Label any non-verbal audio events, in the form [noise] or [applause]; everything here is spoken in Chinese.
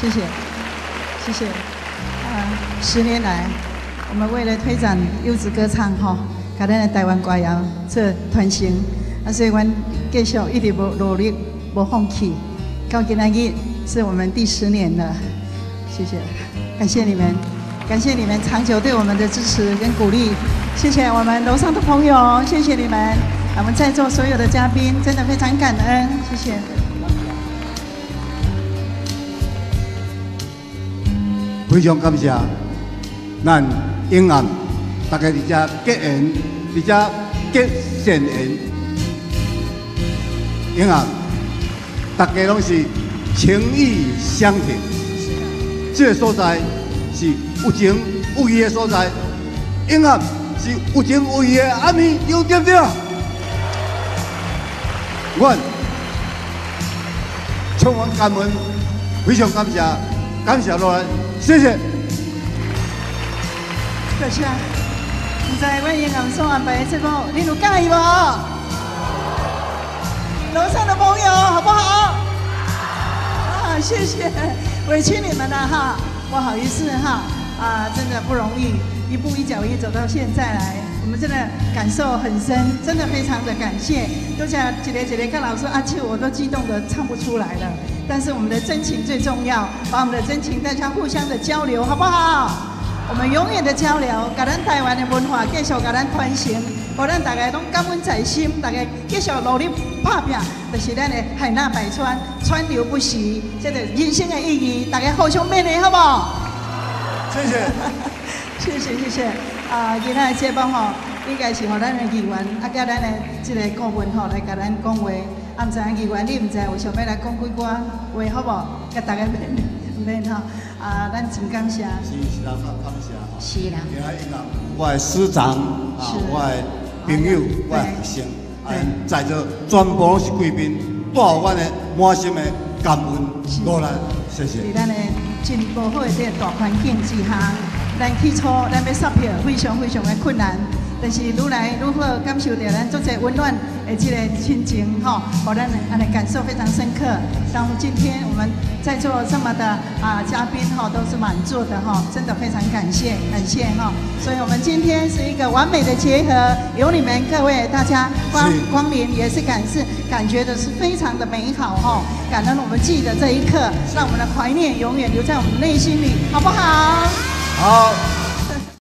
谢谢，谢谢。啊，十年来，我们为了推展优质歌唱，哈，给咱的台湾歌谣做传承，啊，所以阮继续一直无努力，无放弃。到今日是我们第十年了，谢谢，感谢你们，感谢你们长久对我们的支持跟鼓励，谢谢我们楼上的朋友，谢谢你们，我们在座所有的嘉宾，真的非常感恩，谢谢。非常感谢咱永安大家伫遮结缘，伫遮结善缘，永安大家拢是情义相挺，这个所在是有情有义的所在，永安是有情有义的暗暝，有对不对？我充满感恩，非常感谢，感谢落来。谢谢。多谢。唔知阮银行所安排的节目，你有介意无？楼上的朋友，好不好？啊，谢谢，委屈你们了哈，不好意思哈，啊，真的不容易，一步一脚印走到现在来，我们真的感受很深，真的非常的感谢。就像姐姐姐姐跟老师阿秋，我都激动的唱不出来了。但是我们的真情最重要，把我们的真情大家互相的交流，好不好？我们永远的交流，把咱台湾的文化继续给咱传承，把咱大家拢感恩在心，大家继续努力拍拼，就是咱的海纳百川，川流不息，这个人生的意义，大家互相勉励，好不好？谢谢，[laughs] 谢谢谢谢。啊，今天的节目吼，应该是和咱的议员，啊，加咱的这个顾问吼来甲咱讲话。啊，唔知议员，你唔知有想要来讲几句话，好不？甲大家免 [laughs] 免吼。啊，咱真感谢。是是啦，感谢。是啦。我的师长啊，我的朋友，我的学生，啊，在座全部拢是贵宾，带我的满心的感恩过来，谢谢。在咱的真不好的这个大环境之下，咱起初咱要刷票非常非常的困难。但是愈来愈好，感受到咱做些温暖的这个亲情，吼，让咱安尼感受非常深刻。当今天我们在座这么的啊嘉宾，哈，都是满座的，哈，真的非常感谢，感谢，哈。所以我们今天是一个完美的结合，有你们各位大家光光临，也是感是感觉的是非常的美好，哈。感恩我们记得这一刻，让我们的怀念永远留在我们内心里，好不好？好。